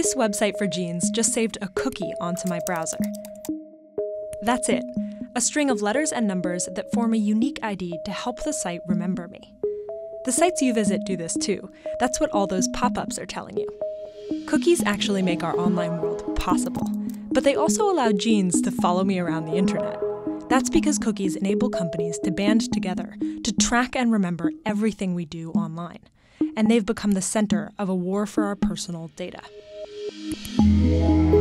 This website for jeans just saved a cookie onto my browser. That's it a string of letters and numbers that form a unique ID to help the site remember me. The sites you visit do this too. That's what all those pop ups are telling you. Cookies actually make our online world possible, but they also allow jeans to follow me around the internet. That's because cookies enable companies to band together to track and remember everything we do online. And they've become the center of a war for our personal data. Música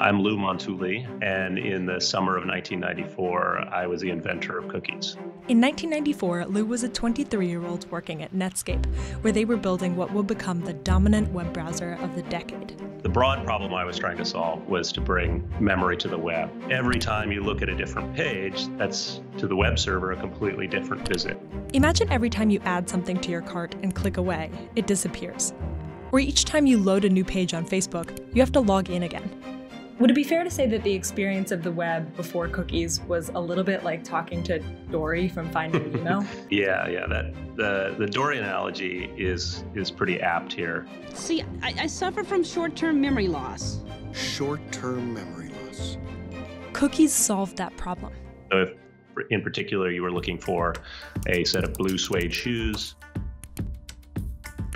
I'm Lou Montulli, and in the summer of 1994, I was the inventor of cookies. In 1994, Lou was a 23 year old working at Netscape, where they were building what would become the dominant web browser of the decade. The broad problem I was trying to solve was to bring memory to the web. Every time you look at a different page, that's to the web server a completely different visit. Imagine every time you add something to your cart and click away, it disappears. Or each time you load a new page on Facebook, you have to log in again. Would it be fair to say that the experience of the web before cookies was a little bit like talking to Dory from Finding Nemo? yeah, yeah. That the the Dory analogy is is pretty apt here. See, I, I suffer from short-term memory loss. Short-term memory loss. Cookies solved that problem. So if in particular you were looking for a set of blue suede shoes,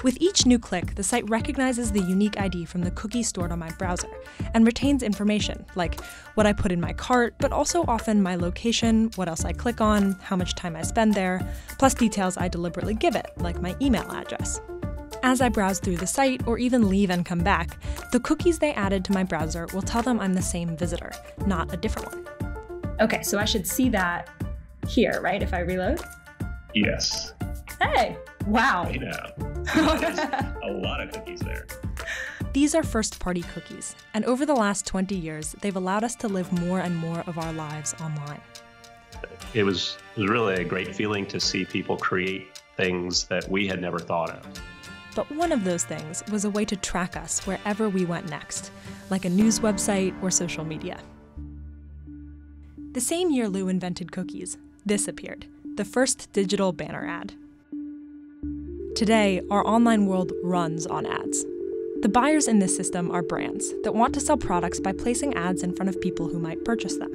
with each new click, the site recognizes the unique ID from the cookie stored on my browser and retains information like what I put in my cart, but also often my location, what else I click on, how much time I spend there, plus details I deliberately give it, like my email address. As I browse through the site or even leave and come back, the cookies they added to my browser will tell them I'm the same visitor, not a different one. Okay, so I should see that here, right, if I reload? Yes. Hey, wow. I know. A lot of cookies there. These are first party cookies, and over the last 20 years, they've allowed us to live more and more of our lives online. It was, it was really a great feeling to see people create things that we had never thought of. But one of those things was a way to track us wherever we went next, like a news website or social media. The same year Lou invented cookies, this appeared the first digital banner ad. Today, our online world runs on ads. The buyers in this system are brands that want to sell products by placing ads in front of people who might purchase them.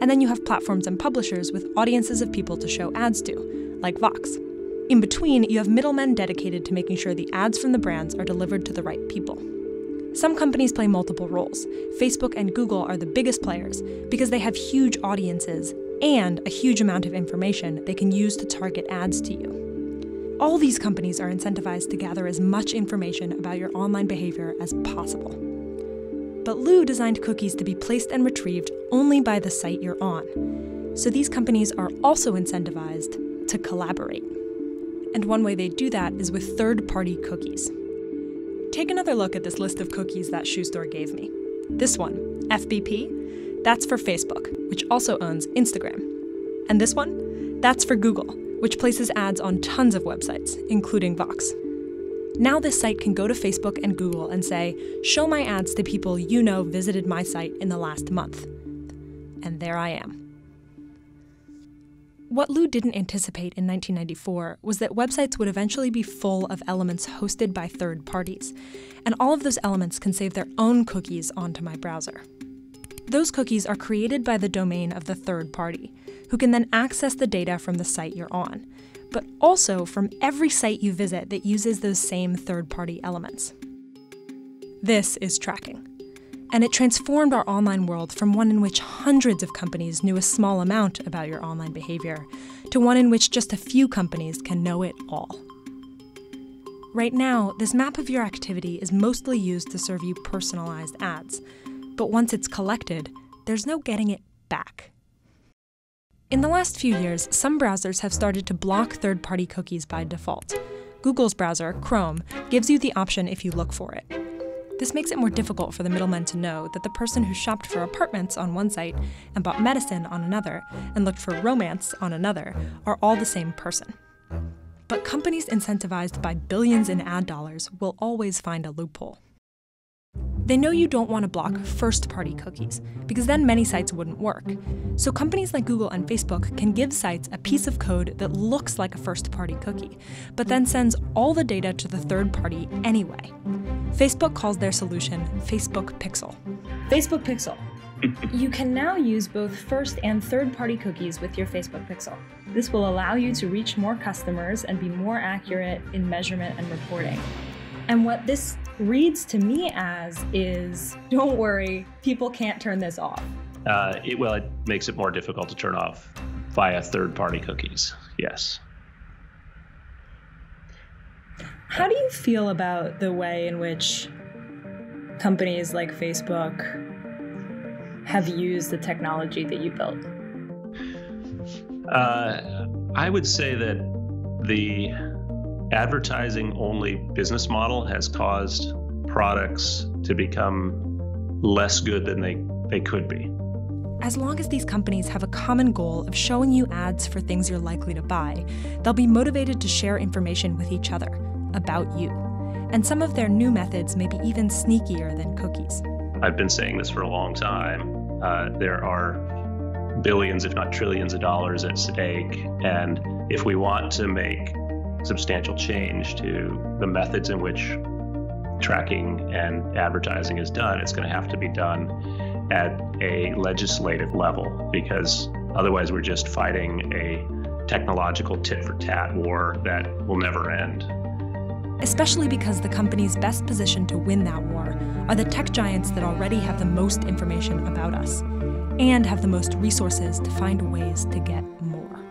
And then you have platforms and publishers with audiences of people to show ads to, like Vox. In between, you have middlemen dedicated to making sure the ads from the brands are delivered to the right people. Some companies play multiple roles. Facebook and Google are the biggest players because they have huge audiences and a huge amount of information they can use to target ads to you. All these companies are incentivized to gather as much information about your online behavior as possible. But Lou designed cookies to be placed and retrieved only by the site you're on. So these companies are also incentivized to collaborate. And one way they do that is with third party cookies. Take another look at this list of cookies that shoe store gave me. This one, FBP, that's for Facebook, which also owns Instagram. And this one, that's for Google, which places ads on tons of websites, including Vox. Now, this site can go to Facebook and Google and say, Show my ads to people you know visited my site in the last month. And there I am. What Lou didn't anticipate in 1994 was that websites would eventually be full of elements hosted by third parties, and all of those elements can save their own cookies onto my browser. Those cookies are created by the domain of the third party, who can then access the data from the site you're on, but also from every site you visit that uses those same third party elements. This is tracking. And it transformed our online world from one in which hundreds of companies knew a small amount about your online behavior to one in which just a few companies can know it all. Right now, this map of your activity is mostly used to serve you personalized ads, but once it's collected, there's no getting it back. In the last few years, some browsers have started to block third party cookies by default. Google's browser, Chrome, gives you the option if you look for it. This makes it more difficult for the middlemen to know that the person who shopped for apartments on one site and bought medicine on another and looked for romance on another are all the same person. But companies incentivized by billions in ad dollars will always find a loophole. They know you don't want to block first party cookies, because then many sites wouldn't work. So companies like Google and Facebook can give sites a piece of code that looks like a first party cookie, but then sends all the data to the third party anyway. Facebook calls their solution Facebook Pixel. Facebook Pixel. you can now use both first and third party cookies with your Facebook Pixel. This will allow you to reach more customers and be more accurate in measurement and reporting. And what this reads to me as is don't worry, people can't turn this off. Uh, it, well, it makes it more difficult to turn off via third party cookies. Yes. How do you feel about the way in which companies like Facebook have used the technology that you built? Uh, I would say that the advertising only business model has caused products to become less good than they, they could be. As long as these companies have a common goal of showing you ads for things you're likely to buy, they'll be motivated to share information with each other about you. And some of their new methods may be even sneakier than cookies. I've been saying this for a long time. Uh, there are billions, if not trillions, of dollars at stake. And if we want to make substantial change to the methods in which tracking and advertising is done, it's going to have to be done at a legislative level because otherwise we're just fighting a technological tit for tat war that will never end. Especially because the companies best positioned to win that war are the tech giants that already have the most information about us and have the most resources to find ways to get more.